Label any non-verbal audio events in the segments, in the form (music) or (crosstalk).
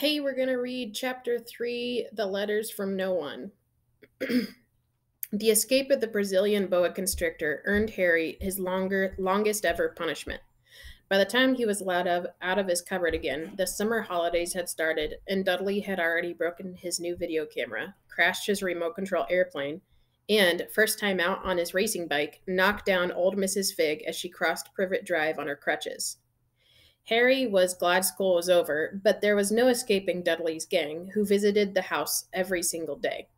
Hey, we're going to read chapter three The Letters from No One. (clears throat) the escape of the Brazilian boa constrictor earned Harry his longer, longest ever punishment. By the time he was allowed of, out of his cupboard again, the summer holidays had started, and Dudley had already broken his new video camera, crashed his remote control airplane, and, first time out on his racing bike, knocked down old Mrs. Figg as she crossed Privet Drive on her crutches. Harry was glad school was over, but there was no escaping Dudley's gang, who visited the house every single day.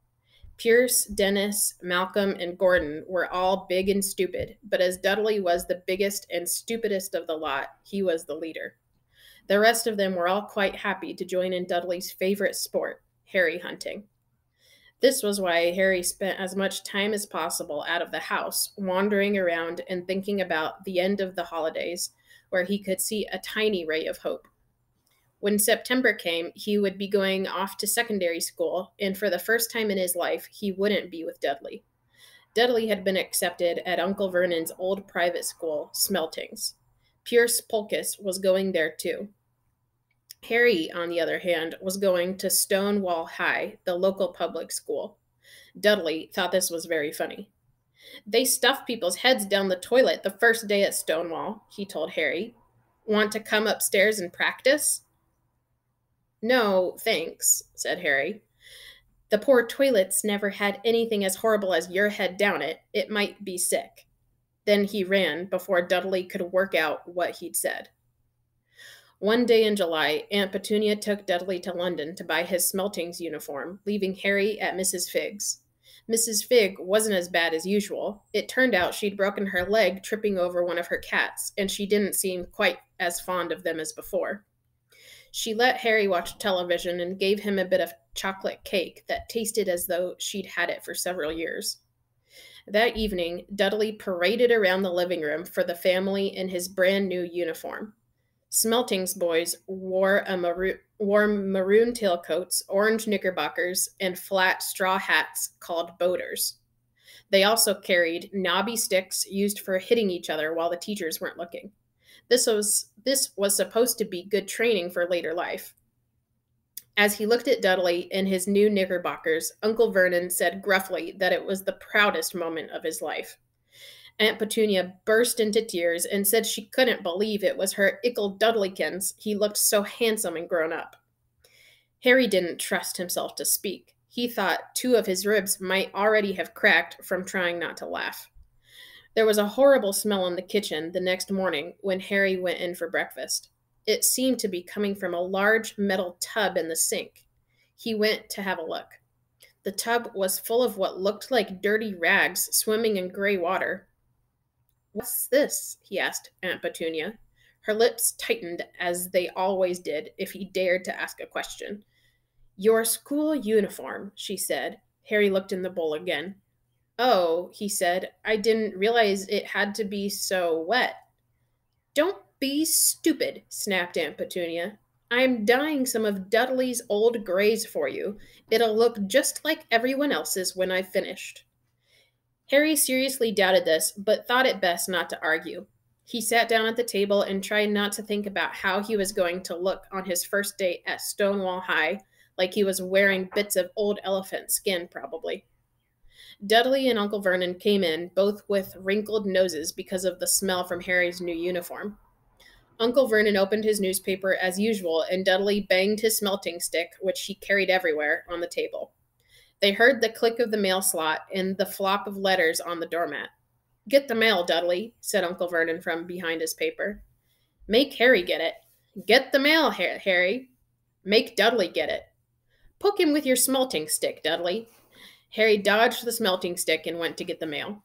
Piers, Dennis, Malcolm, and Gordon were all big and stupid, but as Dudley was the biggest and stupidest of the lot, he was the leader. The rest of them were all quite happy to join in Dudley's favorite sport, Harry hunting. This was why Harry spent as much time as possible out of the house, wandering around and thinking about the end of the holidays where he could see a tiny ray of hope. When September came, he would be going off to secondary school, and for the first time in his life, he wouldn't be with Dudley. Dudley had been accepted at Uncle Vernon's old private school, Smeltings. Piers Polkiss was going there too. Harry, on the other hand, was going to Stonewall High, the local public school. Dudley thought this was very funny. They stuff people's heads down the toilet the first day at Stonewall, he told Harry. Want to come upstairs and practice? No, thanks, said Harry. The poor toilets never had anything as horrible as your head down it. It might be sick. Then he ran before Dudley could work out what he'd said. One day in July, Aunt Petunia took Dudley to London to buy his smeltings uniform, leaving Harry at Mrs. Figg's. Mrs. Figg wasn't as bad as usual. It turned out she'd broken her leg tripping over one of her cats, and she didn't seem quite as fond of them as before. She let Harry watch television and gave him a bit of chocolate cake that tasted as though she'd had it for several years. That evening, Dudley paraded around the living room for the family in his brand new uniform. Smeltings boys wore a maroon, wore maroon tailcoats, orange knickerbockers, and flat straw hats called boaters. They also carried knobby sticks used for hitting each other while the teachers weren't looking. This was this was supposed to be good training for later life. As he looked at Dudley in his new knickerbockers, Uncle Vernon said gruffly that it was the proudest moment of his life. Aunt Petunia burst into tears and said she couldn't believe it was her Ickle Dudleykins. He looked so handsome and grown up. Harry didn't trust himself to speak. He thought two of his ribs might already have cracked from trying not to laugh. There was a horrible smell in the kitchen the next morning when Harry went in for breakfast. It seemed to be coming from a large metal tub in the sink. He went to have a look. The tub was full of what looked like dirty rags swimming in gray water. What's this? he asked Aunt Petunia. Her lips tightened as they always did if he dared to ask a question. Your school uniform, she said. Harry looked in the bowl again. Oh, he said, I didn't realize it had to be so wet. Don't be stupid, snapped Aunt Petunia. I'm dyeing some of Dudley's old grays for you. It'll look just like everyone else's when I've finished. Harry seriously doubted this, but thought it best not to argue. He sat down at the table and tried not to think about how he was going to look on his first date at Stonewall High, like he was wearing bits of old elephant skin, probably. Dudley and Uncle Vernon came in, both with wrinkled noses because of the smell from Harry's new uniform. Uncle Vernon opened his newspaper as usual, and Dudley banged his smelting stick, which he carried everywhere, on the table. They heard the click of the mail slot and the flop of letters on the doormat. Get the mail, Dudley, said Uncle Vernon from behind his paper. Make Harry get it. Get the mail, Harry. Make Dudley get it. Poke him with your smelting stick, Dudley. Harry dodged the smelting stick and went to get the mail.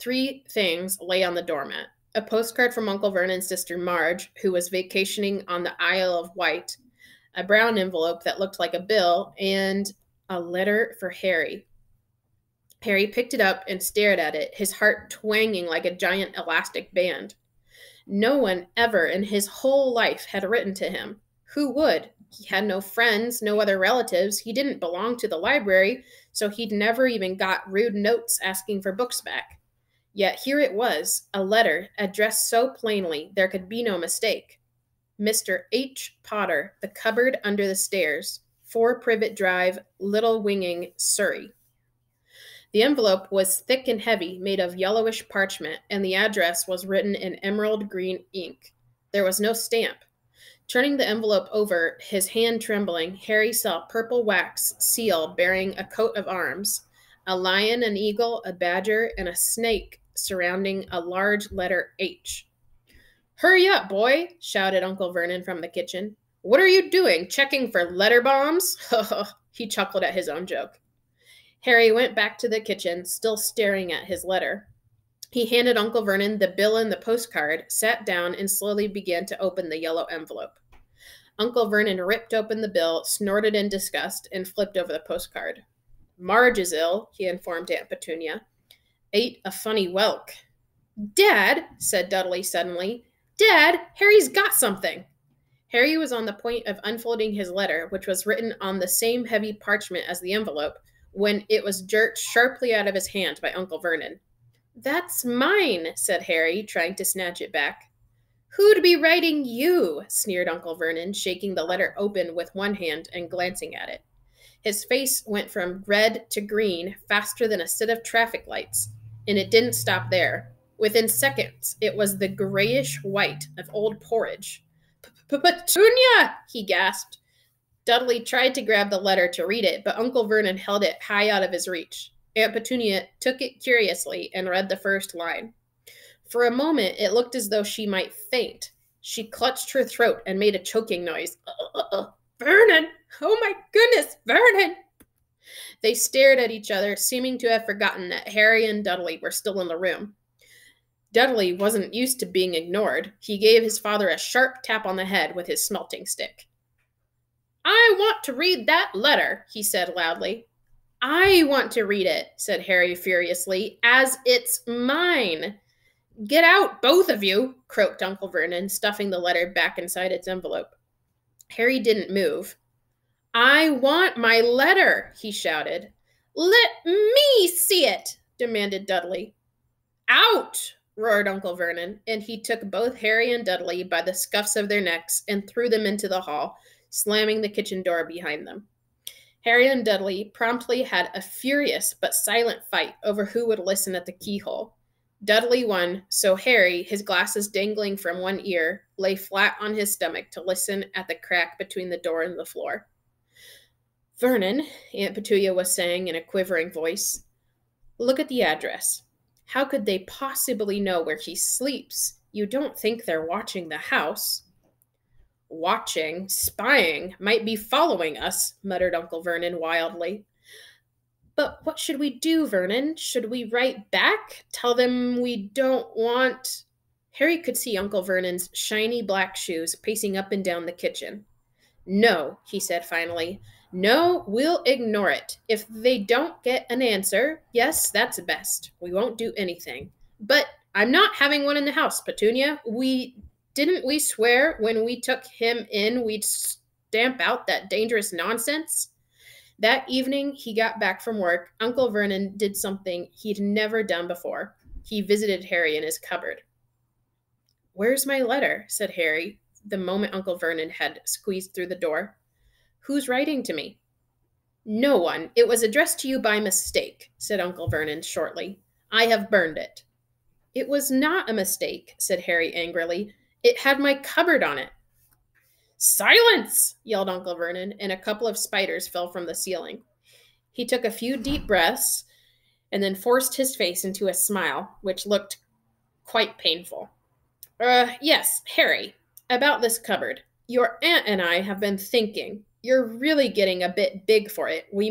Three things lay on the doormat a postcard from Uncle Vernon's sister Marge, who was vacationing on the Isle of Wight, a brown envelope that looked like a bill, and a letter for Harry. Harry picked it up and stared at it, his heart twanging like a giant elastic band. No one ever in his whole life had written to him. Who would? He had no friends, no other relatives. He didn't belong to the library, so he'd never even got rude notes asking for books back. Yet here it was, a letter addressed so plainly there could be no mistake. Mr. H. Potter, The Cupboard Under the Stairs, 4 Privet Drive, Little Whinging, Surrey. The envelope was thick and heavy, made of yellowish parchment, and the address was written in emerald green ink. There was no stamp. Turning the envelope over, his hand trembling, Harry saw purple wax seal bearing a coat of arms, a lion, an eagle, a badger, and a snake surrounding a large letter H. Hurry up, boy, shouted Uncle Vernon from the kitchen. What are you doing? Checking for letter bombs? (laughs) he chuckled at his own joke. Harry went back to the kitchen, still staring at his letter. He handed Uncle Vernon the bill and the postcard, sat down, and slowly began to open the yellow envelope. Uncle Vernon ripped open the bill, snorted in disgust, and flipped over the postcard. Marge is ill, he informed Aunt Petunia. Ate a funny whelk. Dad, said Dudley suddenly, Dad, Harry's got something. Harry was on the point of unfolding his letter, which was written on the same heavy parchment as the envelope, when it was jerked sharply out of his hand by Uncle Vernon. That's mine, said Harry, trying to snatch it back. Who'd be writing you? sneered Uncle Vernon, shaking the letter open with one hand and glancing at it. His face went from red to green faster than a set of traffic lights, and it didn't stop there. Within seconds, it was the grayish white of old porridge. Petunia! he gasped. Dudley tried to grab the letter to read it, but Uncle Vernon held it high out of his reach. Aunt Petunia took it curiously and read the first line. For a moment, it looked as though she might faint. She clutched her throat and made a choking noise. Uh, uh, uh, Vernon! Oh my goodness, Vernon! They stared at each other, seeming to have forgotten that Harry and Dudley were still in the room. Dudley wasn't used to being ignored. He gave his father a sharp tap on the head with his smelting stick. I want to read that letter, he said loudly. I want to read it, said Harry furiously, as it's mine. Get out, both of you, croaked Uncle Vernon, stuffing the letter back inside its envelope. Harry didn't move. I want my letter, he shouted. Let me see it, demanded Dudley. Out, roared Uncle Vernon, and he took both Harry and Dudley by the scuffs of their necks and threw them into the hall, slamming the kitchen door behind them. Harry and Dudley promptly had a furious but silent fight over who would listen at the keyhole. Dudley won, so Harry, his glasses dangling from one ear, lay flat on his stomach to listen at the crack between the door and the floor. Vernon, Aunt Petunia was saying in a quivering voice, look at the address. How could they possibly know where he sleeps? You don't think they're watching the house. Watching, spying, might be following us, muttered Uncle Vernon wildly. But what should we do, Vernon? Should we write back? Tell them we don't want. Harry could see Uncle Vernon's shiny black shoes pacing up and down the kitchen. No, he said finally. No, we'll ignore it. If they don't get an answer, yes, that's best. We won't do anything. But I'm not having one in the house, Petunia. We didn't we swear when we took him in we'd stamp out that dangerous nonsense? That evening he got back from work, Uncle Vernon did something he'd never done before. He visited Harry in his cupboard. Where's my letter? said Harry, the moment Uncle Vernon had squeezed through the door. Who's writing to me? No one. It was addressed to you by mistake, said Uncle Vernon shortly. I have burned it. It was not a mistake, said Harry angrily. It had my cupboard on it. Silence! yelled Uncle Vernon, and a couple of spiders fell from the ceiling. He took a few deep breaths and then forced his face into a smile, which looked quite painful. Uh, yes, Harry, about this cupboard. Your aunt and I have been thinking. You're really getting a bit big for it. We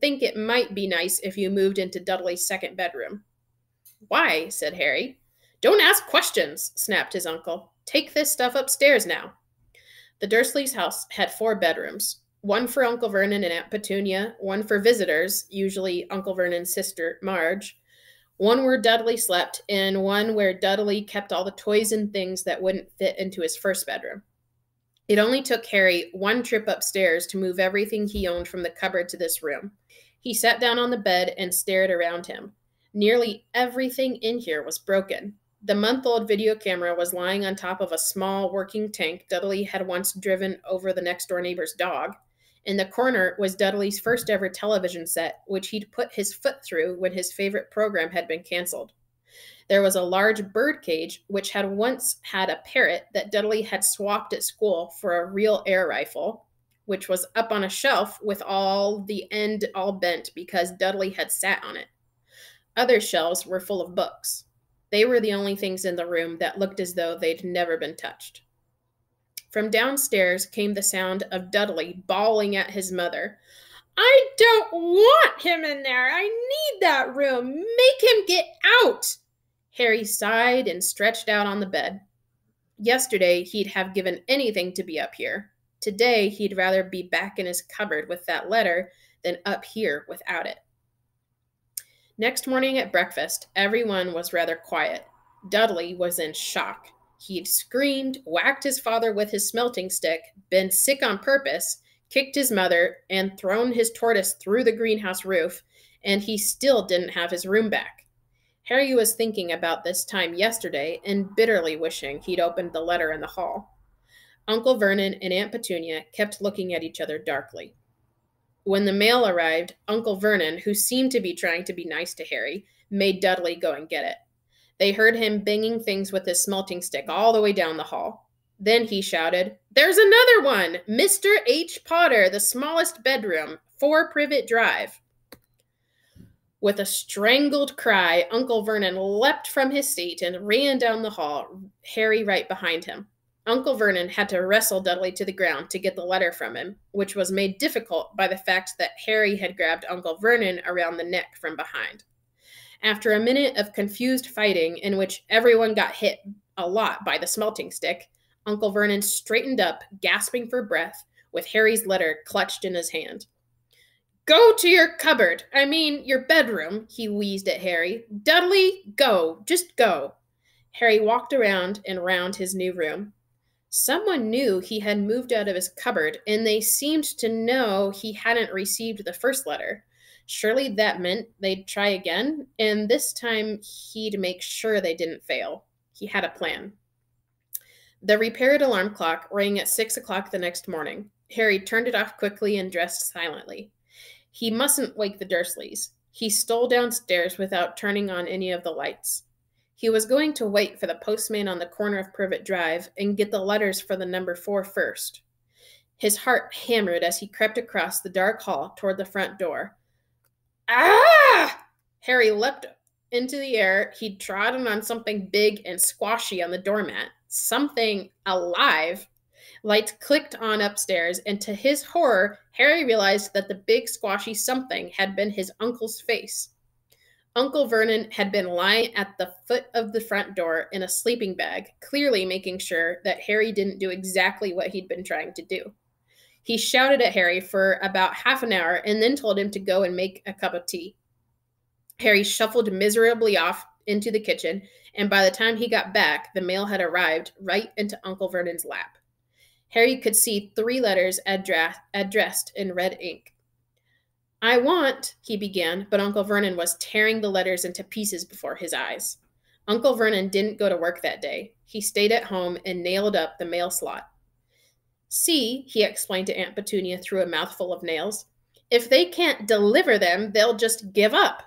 think it might be nice if you moved into Dudley's second bedroom. Why? said Harry. Don't ask questions, snapped his uncle. Take this stuff upstairs now. The Dursleys' house had four bedrooms one for Uncle Vernon and Aunt Petunia, one for visitors, usually Uncle Vernon's sister, Marge, one where Dudley slept, and one where Dudley kept all the toys and things that wouldn't fit into his first bedroom. It only took Harry one trip upstairs to move everything he owned from the cupboard to this room. He sat down on the bed and stared around him. Nearly everything in here was broken. The month old video camera was lying on top of a small working tank Dudley had once driven over the next door neighbor's dog. In the corner was Dudley's first ever television set, which he'd put his foot through when his favorite program had been canceled. There was a large bird cage, which had once had a parrot that Dudley had swapped at school for a real air rifle, which was up on a shelf with all the end all bent because Dudley had sat on it. Other shelves were full of books. They were the only things in the room that looked as though they'd never been touched. From downstairs came the sound of Dudley bawling at his mother. I don't want him in there. I need that room. Make him get out. Harry sighed and stretched out on the bed. Yesterday, he'd have given anything to be up here. Today, he'd rather be back in his cupboard with that letter than up here without it. Next morning at breakfast, everyone was rather quiet. Dudley was in shock. He'd screamed, whacked his father with his smelting stick, been sick on purpose, kicked his mother, and thrown his tortoise through the greenhouse roof, and he still didn't have his room back. Harry was thinking about this time yesterday and bitterly wishing he'd opened the letter in the hall. Uncle Vernon and Aunt Petunia kept looking at each other darkly. When the mail arrived, Uncle Vernon, who seemed to be trying to be nice to Harry, made Dudley go and get it. They heard him banging things with his smelting stick all the way down the hall. Then he shouted, There's another one! Mr. H. Potter, the smallest bedroom, 4 Privet Drive. With a strangled cry, Uncle Vernon leapt from his seat and ran down the hall, Harry right behind him. Uncle Vernon had to wrestle Dudley to the ground to get the letter from him, which was made difficult by the fact that Harry had grabbed Uncle Vernon around the neck from behind. After a minute of confused fighting, in which everyone got hit a lot by the smelting stick, Uncle Vernon straightened up, gasping for breath, with Harry's letter clutched in his hand. Go to your cupboard. I mean, your bedroom, he wheezed at Harry. Dudley, go. Just go. Harry walked around and round his new room. Someone knew he had moved out of his cupboard, and they seemed to know he hadn't received the first letter. Surely that meant they'd try again, and this time he'd make sure they didn't fail. He had a plan. The repaired alarm clock rang at six o'clock the next morning. Harry turned it off quickly and dressed silently. He mustn't wake the Dursleys. He stole downstairs without turning on any of the lights. He was going to wait for the postman on the corner of Privet Drive and get the letters for the number four first. His heart hammered as he crept across the dark hall toward the front door. Ah! Harry leapt into the air. He'd trodden on something big and squashy on the doormat. Something alive. Lights clicked on upstairs, and to his horror, Harry realized that the big squashy something had been his uncle's face. Uncle Vernon had been lying at the foot of the front door in a sleeping bag, clearly making sure that Harry didn't do exactly what he'd been trying to do. He shouted at Harry for about half an hour and then told him to go and make a cup of tea. Harry shuffled miserably off into the kitchen, and by the time he got back, the mail had arrived right into Uncle Vernon's lap. Harry could see three letters address- addressed in red ink. I want, he began, but Uncle Vernon was tearing the letters into pieces before his eyes. Uncle Vernon didn't go to work that day. He stayed at home and nailed up the mail slot. See, he explained to Aunt Petunia through a mouthful of nails, if they can't deliver them, they'll just give up.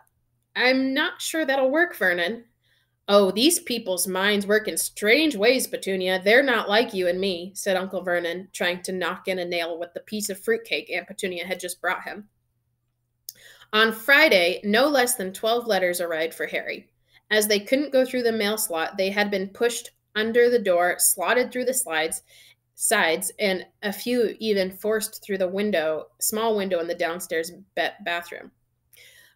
I'm not sure that'll work, Vernon. Oh, these people's minds work in strange ways, Petunia. They're not like you and me, said Uncle Vernon, trying to knock in a nail with the piece of fruitcake Aunt Petunia had just brought him. On Friday, no less than 12 letters arrived for Harry. As they couldn't go through the mail slot, they had been pushed under the door, slotted through the slides, sides, and a few even forced through the window, small window in the downstairs bathroom.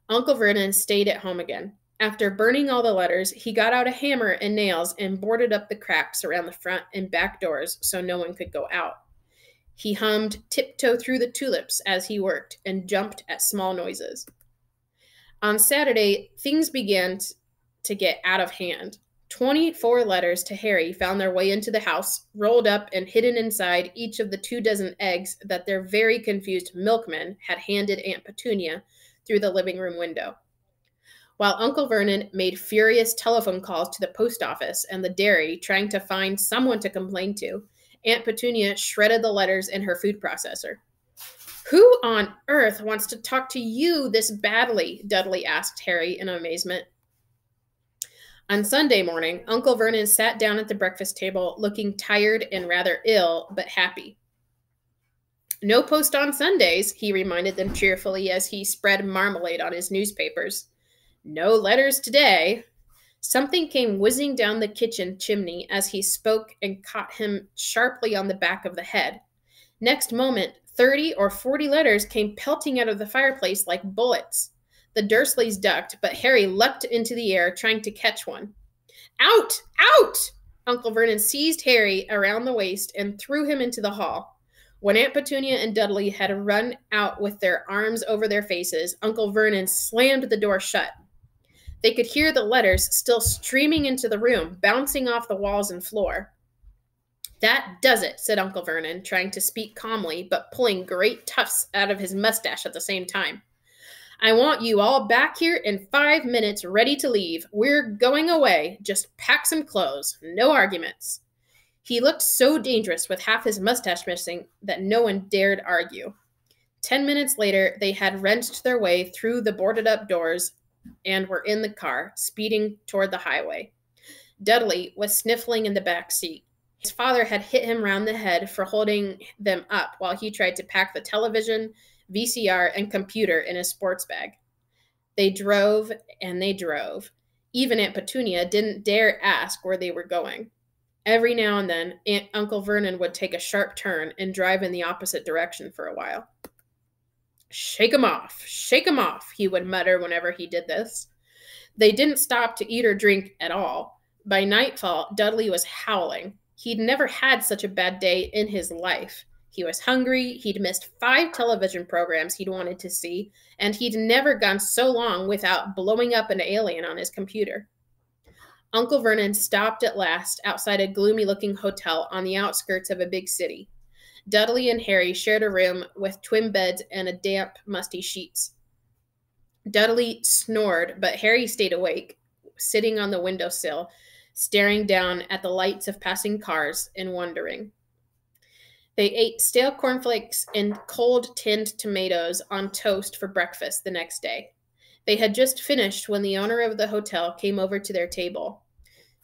Uncle Vernon stayed at home again. After burning all the letters, he got out a hammer and nails and boarded up the cracks around the front and back doors so no one could go out. He hummed Tiptoe Through the Tulips as he worked and jumped at small noises. On Saturday, things began to get out of hand. 24 letters to Harry found their way into the house, rolled up and hidden inside each of the two dozen eggs that their very confused milkman had handed Aunt Petunia through the living room window. While Uncle Vernon made furious telephone calls to the post office and the dairy trying to find someone to complain to. Aunt Petunia shredded the letters in her food processor. Who on earth wants to talk to you this badly? Dudley asked Harry in amazement. On Sunday morning, Uncle Vernon sat down at the breakfast table looking tired and rather ill, but happy. No post on Sundays, he reminded them cheerfully as he spread marmalade on his newspapers. No letters today. Something came whizzing down the kitchen chimney as he spoke and caught him sharply on the back of the head. Next moment, 30 or 40 letters came pelting out of the fireplace like bullets. The Dursleys ducked, but Harry leapt into the air, trying to catch one. Out! Out! Uncle Vernon seized Harry around the waist and threw him into the hall. When Aunt Petunia and Dudley had run out with their arms over their faces, Uncle Vernon slammed the door shut. They could hear the letters still streaming into the room, bouncing off the walls and floor. That does it, said Uncle Vernon, trying to speak calmly, but pulling great tufts out of his mustache at the same time. I want you all back here in five minutes, ready to leave. We're going away. Just pack some clothes. No arguments. He looked so dangerous with half his mustache missing that no one dared argue. Ten minutes later, they had wrenched their way through the boarded up doors and were in the car, speeding toward the highway. Dudley was sniffling in the back seat. His father had hit him round the head for holding them up while he tried to pack the television, VCR, and computer in his sports bag. They drove and they drove. Even Aunt Petunia didn't dare ask where they were going. Every now and then, Aunt Uncle Vernon would take a sharp turn and drive in the opposite direction for a while. Shake 'em off, shake 'em off, he would mutter whenever he did this. They didn't stop to eat or drink at all. By nightfall, Dudley was howling. He'd never had such a bad day in his life. He was hungry, he'd missed five television programs he'd wanted to see, and he'd never gone so long without blowing up an alien on his computer. Uncle Vernon stopped at last outside a gloomy looking hotel on the outskirts of a big city. Dudley and Harry shared a room with twin beds and a damp, musty sheets. Dudley snored, but Harry stayed awake, sitting on the windowsill, staring down at the lights of passing cars and wondering. They ate stale cornflakes and cold tinned tomatoes on toast for breakfast the next day. They had just finished when the owner of the hotel came over to their table.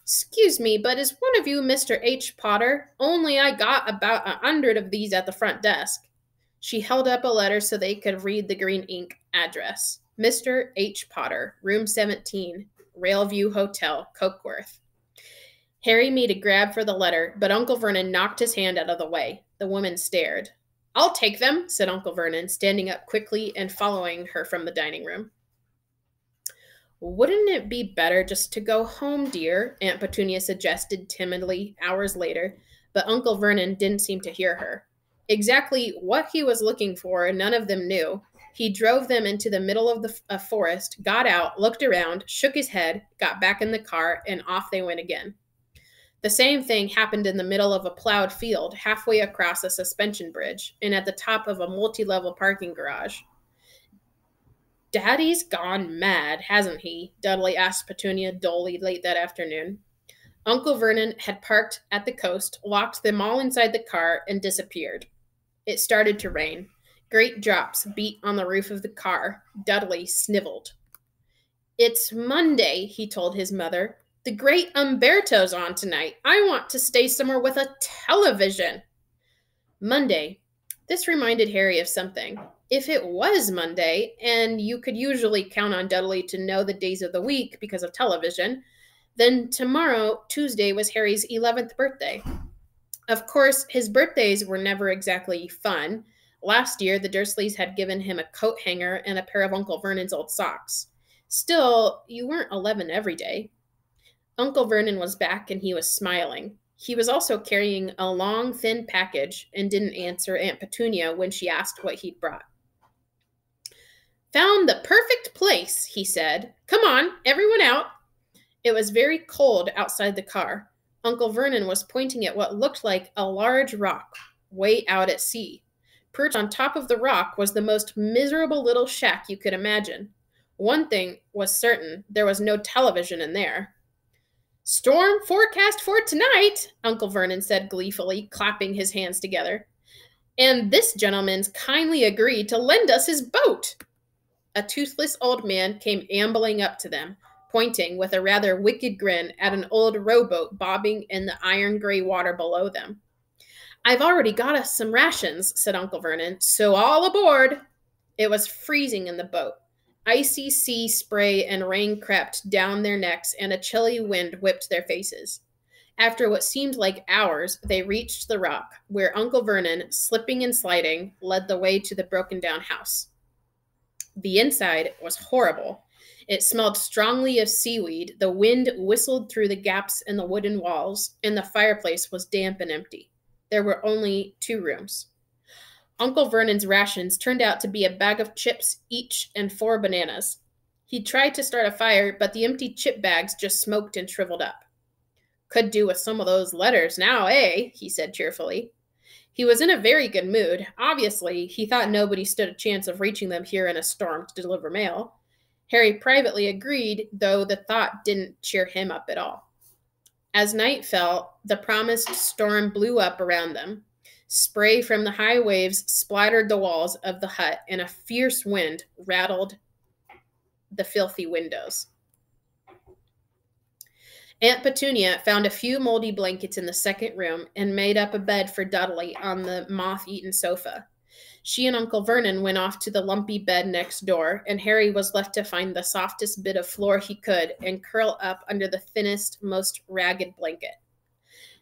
Excuse me, but is one of you Mr. H. Potter? Only I got about a hundred of these at the front desk. She held up a letter so they could read the green ink address. Mr. H. Potter, room 17, Railview Hotel, Cokeworth. Harry made a grab for the letter, but Uncle Vernon knocked his hand out of the way. The woman stared. I'll take them, said Uncle Vernon, standing up quickly and following her from the dining room. Wouldn't it be better just to go home, dear? Aunt Petunia suggested timidly hours later, but Uncle Vernon didn't seem to hear her. Exactly what he was looking for, none of them knew. He drove them into the middle of the forest, got out, looked around, shook his head, got back in the car, and off they went again. The same thing happened in the middle of a plowed field, halfway across a suspension bridge, and at the top of a multi level parking garage. Daddy's gone mad, hasn't he? Dudley asked Petunia dully late that afternoon. Uncle Vernon had parked at the coast, locked them all inside the car, and disappeared. It started to rain. Great drops beat on the roof of the car. Dudley sniveled. It's Monday, he told his mother. The great Humberto's on tonight. I want to stay somewhere with a television. Monday. This reminded Harry of something. If it was Monday, and you could usually count on Dudley to know the days of the week because of television, then tomorrow, Tuesday, was Harry's 11th birthday. Of course, his birthdays were never exactly fun. Last year, the Dursleys had given him a coat hanger and a pair of Uncle Vernon's old socks. Still, you weren't 11 every day. Uncle Vernon was back and he was smiling. He was also carrying a long, thin package and didn't answer Aunt Petunia when she asked what he'd brought. Found the perfect place, he said. Come on, everyone out. It was very cold outside the car. Uncle Vernon was pointing at what looked like a large rock way out at sea. Perched on top of the rock was the most miserable little shack you could imagine. One thing was certain there was no television in there. Storm forecast for tonight, Uncle Vernon said gleefully, clapping his hands together. And this gentleman's kindly agreed to lend us his boat. A toothless old man came ambling up to them, pointing with a rather wicked grin at an old rowboat bobbing in the iron gray water below them. I've already got us some rations, said Uncle Vernon, so all aboard. It was freezing in the boat. Icy sea spray and rain crept down their necks, and a chilly wind whipped their faces. After what seemed like hours, they reached the rock, where Uncle Vernon, slipping and sliding, led the way to the broken down house. The inside was horrible. It smelled strongly of seaweed, the wind whistled through the gaps in the wooden walls, and the fireplace was damp and empty. There were only two rooms. Uncle Vernon's rations turned out to be a bag of chips each and four bananas. He tried to start a fire, but the empty chip bags just smoked and shriveled up. Could do with some of those letters now, eh? he said cheerfully. He was in a very good mood. Obviously, he thought nobody stood a chance of reaching them here in a storm to deliver mail. Harry privately agreed, though the thought didn't cheer him up at all. As night fell, the promised storm blew up around them. Spray from the high waves splattered the walls of the hut, and a fierce wind rattled the filthy windows. Aunt Petunia found a few moldy blankets in the second room and made up a bed for Dudley on the moth eaten sofa. She and Uncle Vernon went off to the lumpy bed next door, and Harry was left to find the softest bit of floor he could and curl up under the thinnest, most ragged blanket.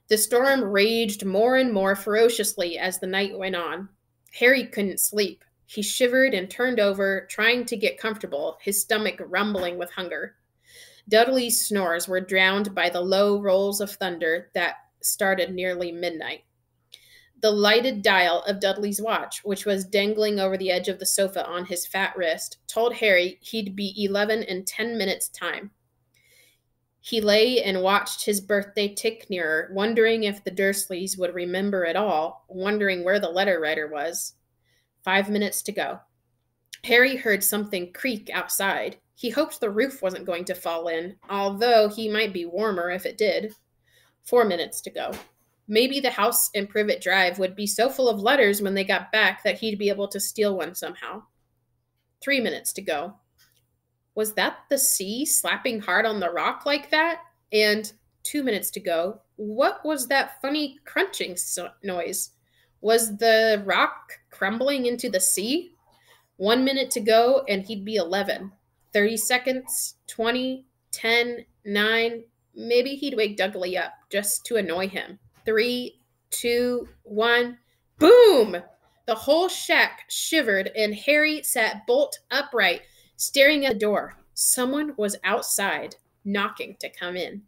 The storm raged more and more ferociously as the night went on. Harry couldn't sleep. He shivered and turned over, trying to get comfortable, his stomach rumbling with hunger. Dudley's snores were drowned by the low rolls of thunder that started nearly midnight. The lighted dial of Dudley's watch, which was dangling over the edge of the sofa on his fat wrist, told Harry he'd be 11 in 10 minutes' time. He lay and watched his birthday tick nearer, wondering if the Dursleys would remember at all, wondering where the letter writer was. Five minutes to go. Harry heard something creak outside. He hoped the roof wasn't going to fall in, although he might be warmer if it did. Four minutes to go. Maybe the house in Privet Drive would be so full of letters when they got back that he'd be able to steal one somehow. Three minutes to go was that the sea slapping hard on the rock like that? And two minutes to go, what was that funny crunching so- noise? Was the rock crumbling into the sea? One minute to go, and he'd be 11. 30 seconds, 20, 10, 9. Maybe he'd wake Dudley up just to annoy him. Three, two, one. Boom! The whole shack shivered, and Harry sat bolt upright staring at the door. Someone was outside, knocking to come in.